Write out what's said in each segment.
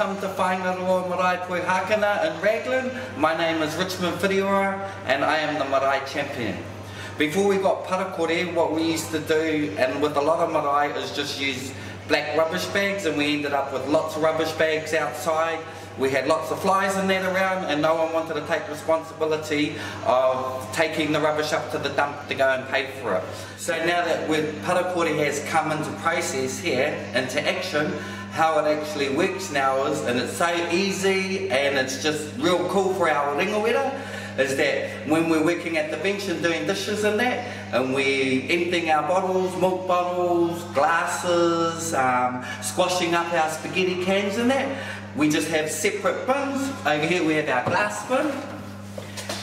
Welcome to Whaingaroa Marae Poihakena in Raglan. My name is Richmond Whiriora and I am the Marae Champion. Before we got Para Kore, what we used to do, and with a lot of marae, is just use black rubbish bags and we ended up with lots of rubbish bags outside. We had lots of flies in that around and no one wanted to take responsibility of taking the rubbish up to the dump to go and pay for it. So now that Para Kore has come into process here, into action, how it actually works now is, and it's so easy and it's just real cool for our ringawera, is that when we're working at the bench and doing dishes and that, and we're emptying our bottles, milk bottles, glasses, um, squashing up our spaghetti cans and that, we just have separate bins. Over here we have our glass bin,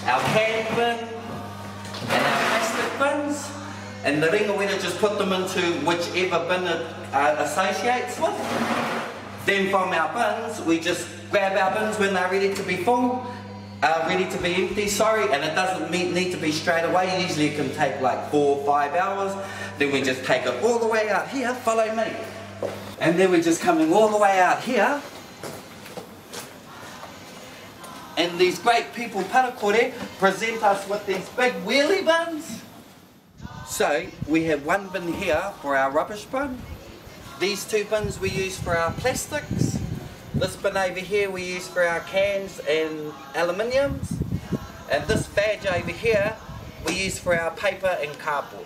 our can bin, and our plastic bins. And the ringawera just put them into whichever bin it uh, associates with. Then from our bins, we just grab our bins when they're ready to be full, uh, ready to be empty, sorry, and it doesn't need to be straight away. Usually it can take like four or five hours. Then we just take it all the way out here, follow me. And then we're just coming all the way out here. And these great people, Para Kore, present us with these big wheelie bins. So we have one bin here for our rubbish bin. These two bins we use for our plastics. This bin over here we use for our cans and aluminiums. And this badge over here we use for our paper and cardboard.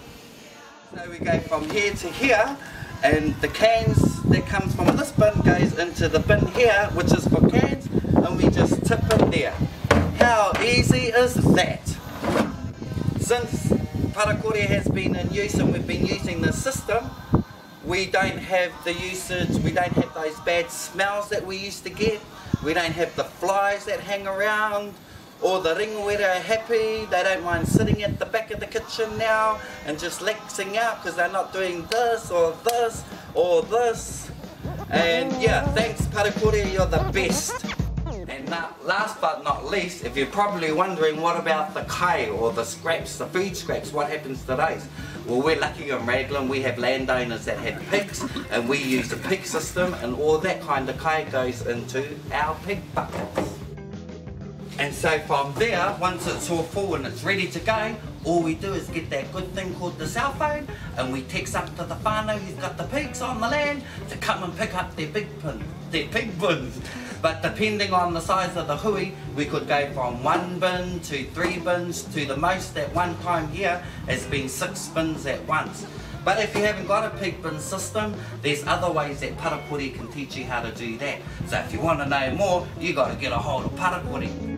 So we go from here to here and the cans that comes from this bin goes into the bin here which is for cans and we just tip in there. Para Kore has been in use and we've been using the system, we don't have the usage, we don't have those bad smells that we used to get, we don't have the flies that hang around, or the ringawera are happy, they don't mind sitting at the back of the kitchen now and just laxing out because they're not doing this or this or this. And yeah, thanks Para Kore, you're the best. Last but not least, if you're probably wondering what about the kai or the scraps, the food scraps, what happens to those? Well, we're lucky in Raglan, we have landowners that have pigs, and we use the pig system, and all that kind of kai goes into our pig buckets. And so from there, once it's all full and it's ready to go, all we do is get that good thing called the cell phone and we text up to the whānau who's got the pigs on the land to come and pick up their big pin, their pig bins. But depending on the size of the hui, we could go from one bin to three bins to the most at one time here has been six bins at once. But if you haven't got a pig bin system, there's other ways that Para Kore can teach you how to do that. So if you want to know more, you got to get a hold of Para Kore.